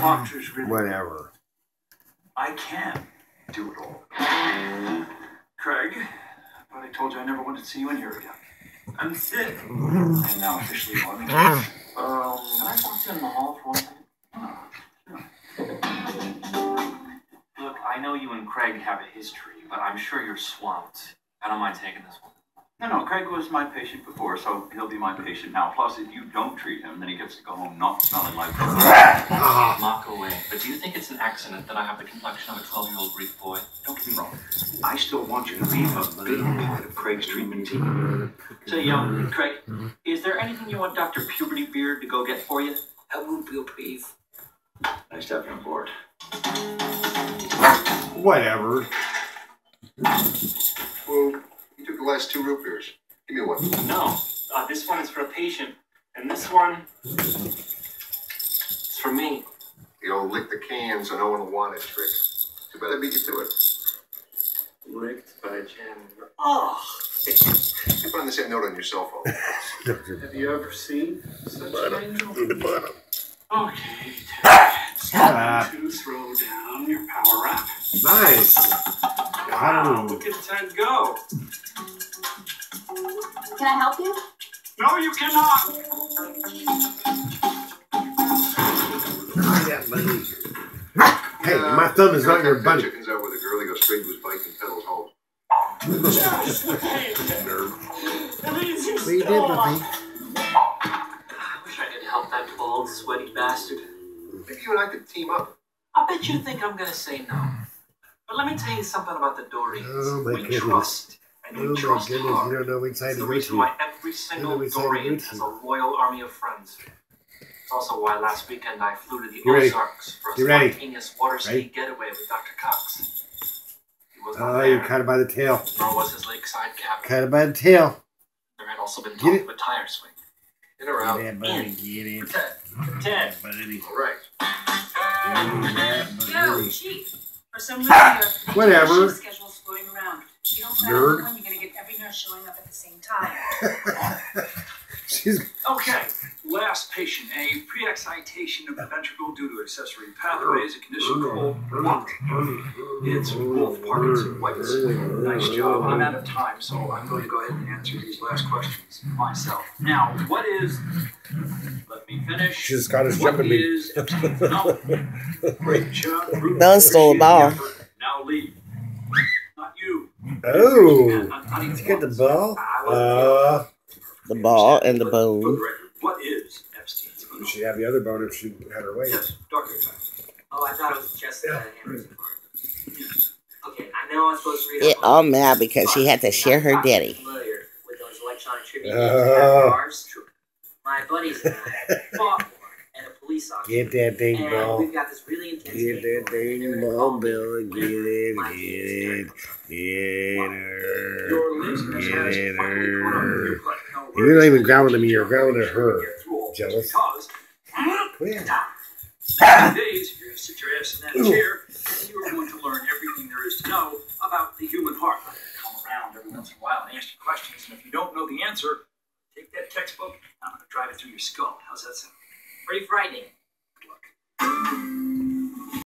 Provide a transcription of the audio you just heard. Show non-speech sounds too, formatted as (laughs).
doctors really. Whatever. I can do it all. Craig, I thought I told you I never wanted to see you in here again. I'm sick. I'm now officially on the case. Um, can I walk you in the hall for one second? Look, I know you and Craig have a history, but I'm sure you're swamped. I don't mind taking this one. No, no, Craig was my patient before, so he'll be my patient now. Plus, if you don't treat him, then he gets to go home not smelling like (laughs) Lock away. But do you think it's an accident that I have the complexion of a 12 year old Greek boy? Don't get me wrong. I still want you to be a big part of Craig's treatment team. Say, young Craig, is there anything you want Dr. Puberty Beard to go get for you? I will be please. Nice to have you on board. Whatever. Well, you took the last two root beers. Give me one. No. Uh, this one is for a patient, and this one is for me. The old lick the cans so no one will want it trick. Too bad I beat you to it. Licked by Jen. Oh, (laughs) Keep on the same note on your cell phone. (laughs) have you ever seen such an angel? the bottom. Okay, Ted. It's Shut time up. to throw down your power wrap. Nice. Wow, look at Ted go. Can I help you? No, you cannot. Hey, my thumb is not your Cut bunny. Chickens out with a girl, he goes straight to his bike and pedals home. Nerd. Please, What you did, Buffy? I wish I could help that bald, sweaty bastard. Maybe you and I could team up. I bet you think I'm gonna say no. But let me tell you something about the Dories. Oh, we goodness. trust. And Oh we trust goodness, you hard. don't know which side It's to the go reason why every single which side to Dorian has a loyal army of friends. It's also why last weekend I flew to the You ready? Ozarks for a You ready? spontaneous water ski Ready? getaway with Dr. Cox. He was not Oh, you there, caught it by the tail. nor was his lakeside cabin. Caught it by the tail. There had also been talk of a tire swing. In or Get out? it, buddy. Get it. Ted. Ted. Buddy. All right. Get that, Yo, buddy. chief. For some reason, your Whatever. You don't plan Nerd. on when you're gonna get every nurse showing up at the same time. (laughs) She's Okay, last patient, a pre-excitation of the ventricle due to accessory pathways, a condition called WOP. It's Wolff-Parkinson-White's. Nice job. I'm out of time, so I'm going to go ahead and answer these last questions myself. Now, what is? Let me finish. she's Scottish What jumping me. is (laughs) Epstein phenomenon? Great job. Ruth. No stole the ball. Appreciate the effort. Now leave. Not you. Oh. Not- not Did you get the ball? Uh, The ball and the bone. what is Epstein's phenomenon? she'd have the other bone if she had her way. Yes, Dr. Oh, I thought it was just Yeah. uh, Henderson part. Okay, I know I'm supposed to read Get up all on mad because she had to share her daddy. Familiar with those electronic tribute Oh. My buddies and I fought one at a police. Get that ding and ball. we've got this really intense Get that going, and they're ding gonna ball, Bill. Get it, get it, get her. Your listeners has Get finally caught with her. you, but no You're not even grounding me, you're grounding her. Get through all this Jealous. Because Come here. you're going to sit your ass in that chair, and you are going to learn everything there is to know about the human heart. I'm come around every once in a while and ask you questions, and if you don't know the answer, take that textbook, I'm going to drive it through your skull. How's that sound? Good luck.